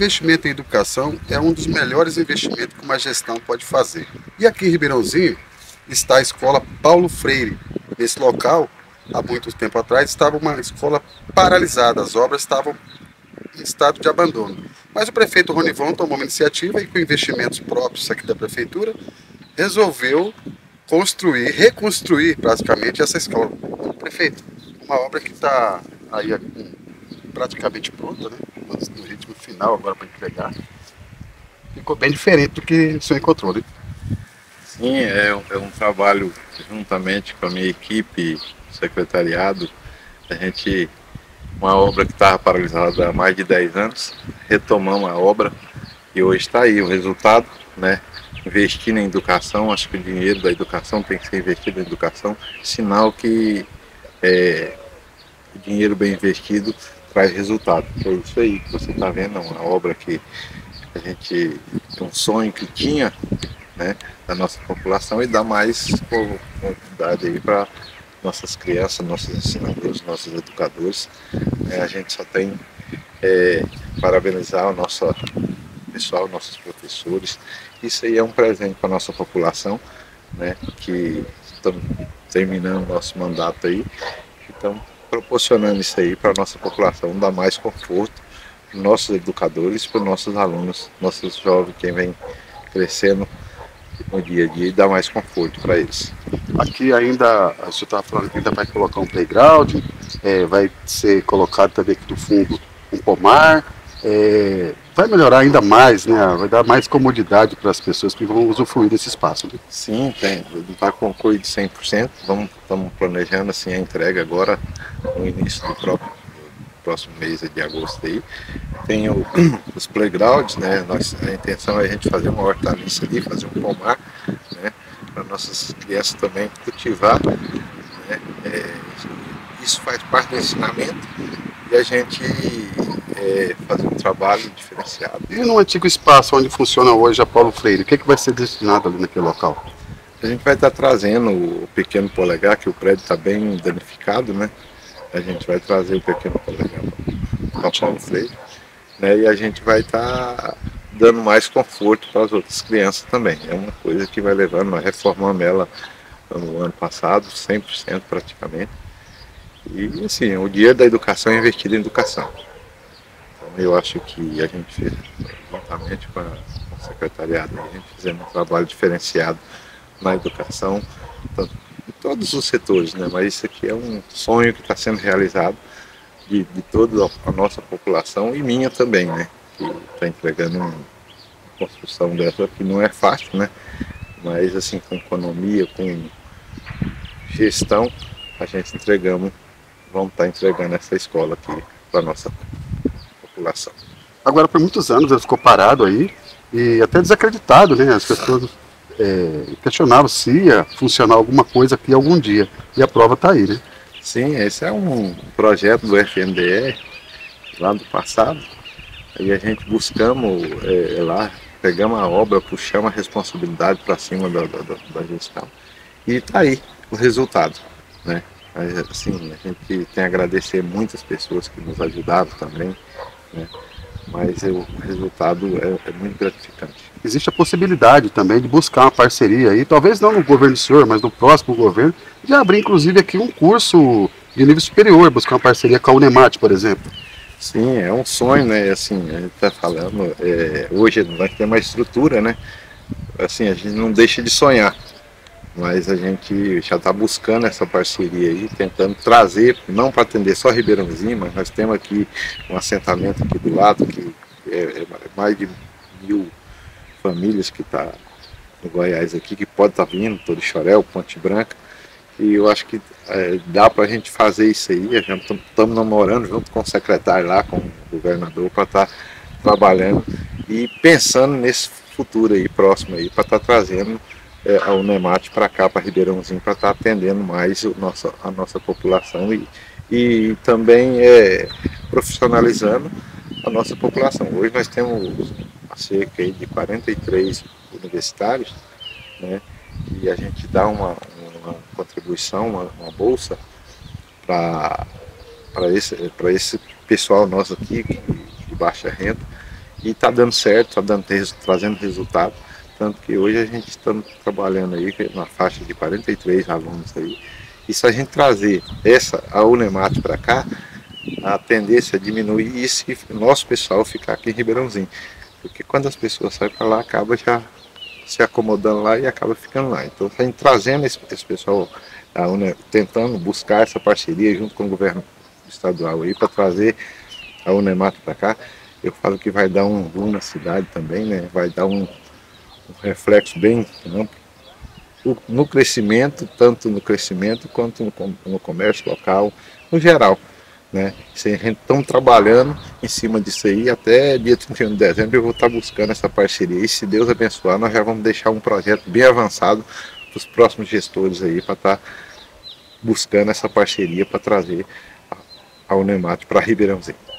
investimento em educação é um dos melhores investimentos que uma gestão pode fazer. E aqui em Ribeirãozinho está a escola Paulo Freire. Nesse local, há muito tempo atrás, estava uma escola paralisada, as obras estavam em estado de abandono. Mas o prefeito Ronivon tomou uma iniciativa e com investimentos próprios aqui da prefeitura, resolveu construir, reconstruir praticamente essa escola. Prefeito, uma obra que está aí praticamente pronta, né? No ritmo final agora para entregar. Ficou bem diferente do que o senhor encontrou, né? Sim, é um, é um trabalho juntamente com a minha equipe, secretariado, a gente, uma obra que estava paralisada há mais de 10 anos, retomamos a obra e hoje está aí o resultado, né? Investir na educação, acho que o dinheiro da educação tem que ser investido em educação, sinal que é, o dinheiro bem investido traz resultado. É isso aí que você está vendo, uma obra que a gente um sonho que tinha né, da nossa população e dá mais oportunidade aí para nossas crianças, nossos ensinadores, nossos educadores. É, a gente só tem é, parabenizar o nosso pessoal, nossos professores. Isso aí é um presente para a nossa população, né, que estamos terminando nosso mandato aí. Então, proporcionando isso aí para a nossa população, dar mais conforto para nossos educadores, para os nossos alunos, nossos jovens, quem vem crescendo no dia a dia e dar mais conforto para eles. Aqui ainda, senhor estava falando que ainda vai colocar um playground, é, vai ser colocado também aqui no fundo um pomar, é, vai melhorar ainda mais, né? Vai dar mais comodidade para as pessoas que vão usufruir desse espaço. Né? Sim, tem. Está concluído 100%. Vamos, estamos planejando assim a entrega agora no início do próprio próximo mês de agosto aí. Tem o, os playgrounds, né? Nós, a intenção é a gente fazer uma hortaliça ali, fazer um pomar, né? Para nossas crianças também cultivar. Né? É, isso faz parte do ensinamento e a gente trabalho diferenciado. E no antigo espaço onde funciona hoje a Paulo Freire, o que, é que vai ser destinado ali naquele local? A gente vai estar trazendo o pequeno polegar, que o prédio está bem danificado, né? A gente vai trazer o pequeno polegar para Paulo Freire, né? E a gente vai estar dando mais conforto para as outras crianças também. É uma coisa que vai levando, nós reformamos ela no ano passado, 100% praticamente. E assim, o dia da educação é investido em educação. Eu acho que a gente juntamente com, o secretariado, a gente fizemos um trabalho diferenciado na educação, em todos os setores, né? mas isso aqui é um sonho que está sendo realizado de, de, toda a nossa população e minha também, né? que está entregando uma construção dessa que não é fácil, né? mas assim, com economia, com gestão, a gente entregamos, vamos estar tá entregando essa escola aqui para nossa população. Agora, por muitos anos ele ficou parado aí e até desacreditado, né? As pessoas é, questionavam se ia funcionar alguma coisa aqui algum dia. E a prova está aí, né? Sim, esse é um projeto do FNDE lá do passado. E a gente buscamos é, lá, pegamos a obra, puxamos a responsabilidade para cima da, da, da, gestão. E está aí o resultado, né? Assim, a gente tem a agradecer muitas pessoas que nos ajudaram também, né? mas o resultado é, é, muito gratificante. Existe a possibilidade também de buscar uma parceria aí, talvez não no governo do senhor, mas no próximo governo, de abrir inclusive aqui um curso de nível superior, buscar uma parceria com a Unemat, por exemplo. Sim, é um sonho, né? Assim, a gente está falando, é, hoje nós temos uma estrutura, né? Assim, a gente não deixa de sonhar mas a gente já está buscando essa parceria aí, tentando trazer, não para atender só Ribeirãozinho, mas nós temos aqui um assentamento aqui do lado, que é, é mais de mil famílias que está no Goiás aqui, que pode estar tá vindo, Todo Chorel, Ponte Branca, e eu acho que é, dá para a gente fazer isso aí, a gente estamos namorando junto com o secretário lá, com o governador, para estar tá trabalhando e pensando nesse futuro aí, próximo aí, para estar tá trazendo é, a Unemat para cá, para Ribeirãozinho, para estar tá atendendo mais o nosso, a nossa população e, e também é, profissionalizando a nossa população. Hoje nós temos cerca de 43 universitários, né, e a gente dá uma, uma contribuição, uma, uma bolsa para esse, esse pessoal nosso aqui, de baixa renda, E está dando certo, está trazendo resultado. Tanto que hoje a gente está trabalhando aí na faixa de 43 alunos aí. E se a gente trazer essa, a Unemat para cá, a tendência é diminuir e se nosso pessoal ficar aqui em Ribeirãozinho. Porque quando as pessoas saem para lá, acaba já se acomodando lá e acaba ficando lá. Então a gente trazendo esse, esse pessoal, a UNE, tentando buscar essa parceria junto com o governo estadual aí para trazer a Unemato para cá, eu falo que vai dar um boom na cidade também, né? Vai dar um, um reflexo bem amplo no crescimento, tanto no crescimento quanto no, comércio local, no geral. Né? Estamos trabalhando em cima disso aí até dia 31 de dezembro eu vou estar buscando essa parceria. E se Deus abençoar, nós já vamos deixar um projeto bem avançado para os próximos gestores aí para estar buscando essa parceria para trazer a Unemate para Ribeirãozinho.